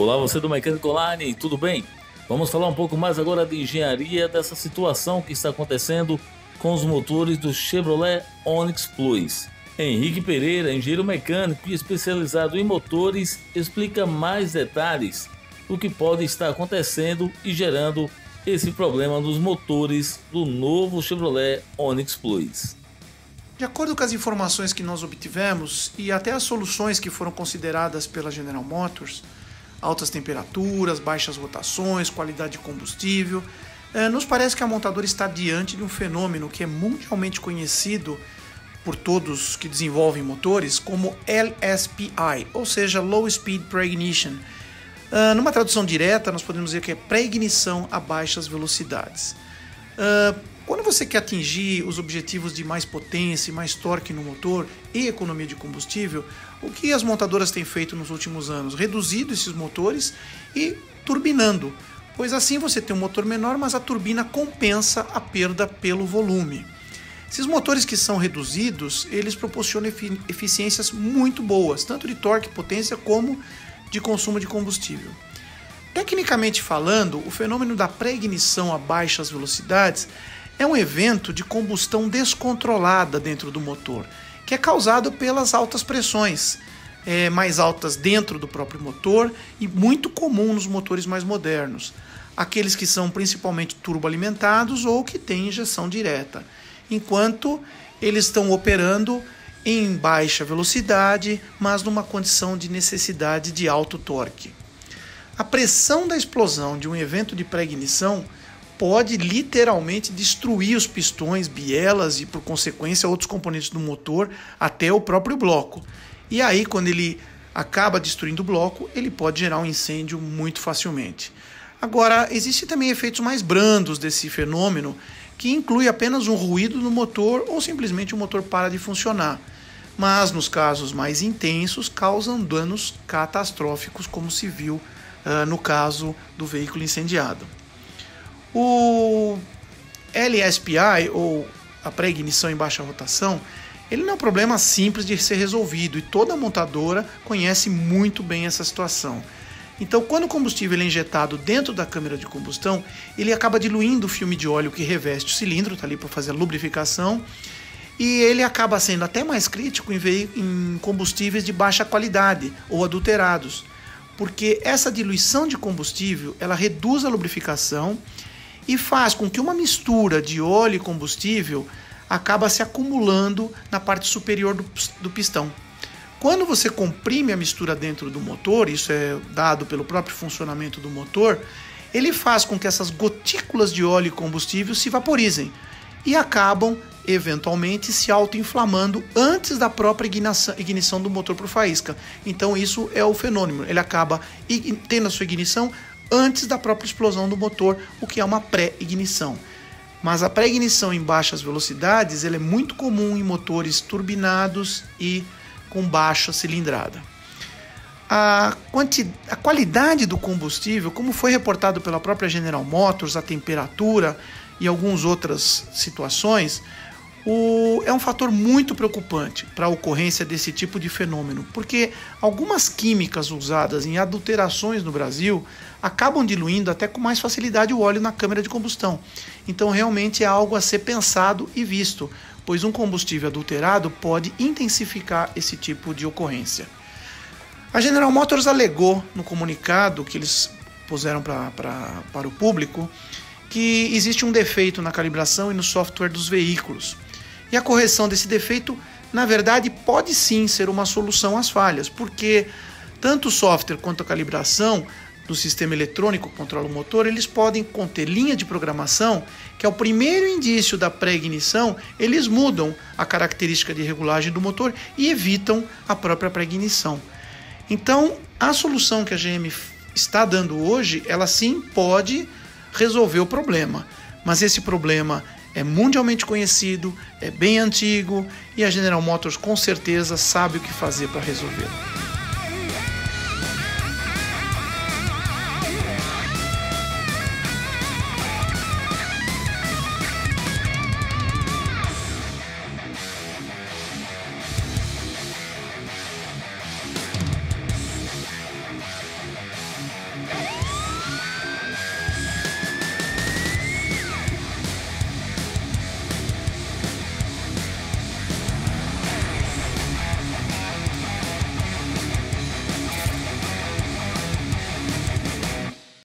Olá, você do Mecânico Online, tudo bem? Vamos falar um pouco mais agora de engenharia dessa situação que está acontecendo com os motores do Chevrolet Onix Plus. Henrique Pereira, engenheiro mecânico e especializado em motores, explica mais detalhes do que pode estar acontecendo e gerando esse problema nos motores do novo Chevrolet Onix Plus. De acordo com as informações que nós obtivemos e até as soluções que foram consideradas pela General Motors, altas temperaturas, baixas rotações, qualidade de combustível, eh, nos parece que a montadora está diante de um fenômeno que é mundialmente conhecido por todos que desenvolvem motores como LSPI, ou seja, Low Speed Preignition. Uh, numa tradução direta, nós podemos dizer que é pré-ignição a baixas velocidades. Uh, quando você quer atingir os objetivos de mais potência, mais torque no motor e economia de combustível, o que as montadoras têm feito nos últimos anos? Reduzido esses motores e turbinando, pois assim você tem um motor menor, mas a turbina compensa a perda pelo volume. Esses motores que são reduzidos, eles proporcionam eficiências muito boas, tanto de torque, potência, como de consumo de combustível. Tecnicamente falando, o fenômeno da pré-ignição a baixas velocidades é um evento de combustão descontrolada dentro do motor, que é causado pelas altas pressões, é, mais altas dentro do próprio motor e muito comum nos motores mais modernos, aqueles que são principalmente turboalimentados ou que têm injeção direta, enquanto eles estão operando em baixa velocidade, mas numa condição de necessidade de alto torque. A pressão da explosão de um evento de pré-ignição pode literalmente destruir os pistões, bielas e, por consequência, outros componentes do motor, até o próprio bloco. E aí, quando ele acaba destruindo o bloco, ele pode gerar um incêndio muito facilmente. Agora, existem também efeitos mais brandos desse fenômeno, que inclui apenas um ruído no motor ou simplesmente o motor para de funcionar. Mas nos casos mais intensos, causam danos catastróficos, como se viu uh, no caso do veículo incendiado. O LSPI, ou a pré-ignição em baixa rotação, ele não é um problema simples de ser resolvido e toda montadora conhece muito bem essa situação. Então, quando o combustível é injetado dentro da câmara de combustão, ele acaba diluindo o filme de óleo que reveste o cilindro, está ali para fazer a lubrificação, e ele acaba sendo até mais crítico em, em combustíveis de baixa qualidade ou adulterados, porque essa diluição de combustível ela reduz a lubrificação e faz com que uma mistura de óleo e combustível acaba se acumulando na parte superior do, do pistão. Quando você comprime a mistura dentro do motor, isso é dado pelo próprio funcionamento do motor, ele faz com que essas gotículas de óleo e combustível se vaporizem e acabam eventualmente se autoinflamando antes da própria ignição, ignição do motor por faísca. Então isso é o fenômeno. Ele acaba tendo a sua ignição antes da própria explosão do motor, o que é uma pré-ignição. Mas a pré-ignição em baixas velocidades é muito comum em motores turbinados e com baixa cilindrada. A, a qualidade do combustível, como foi reportado pela própria General Motors, a temperatura e algumas outras situações, o, é um fator muito preocupante para a ocorrência desse tipo de fenômeno, porque algumas químicas usadas em adulterações no Brasil acabam diluindo até com mais facilidade o óleo na câmara de combustão. Então, realmente é algo a ser pensado e visto, pois um combustível adulterado pode intensificar esse tipo de ocorrência. A General Motors alegou no comunicado que eles puseram pra, pra, para o público que existe um defeito na calibração e no software dos veículos. E a correção desse defeito, na verdade, pode sim ser uma solução às falhas, porque tanto o software quanto a calibração do sistema eletrônico que controla o motor, eles podem conter linha de programação que é o primeiro indício da pré-ignição, eles mudam a característica de regulagem do motor e evitam a própria pré-ignição. Então, a solução que a GM está dando hoje, ela sim pode resolver o problema, mas esse problema é mundialmente conhecido, é bem antigo e a General Motors com certeza sabe o que fazer para resolvê-lo.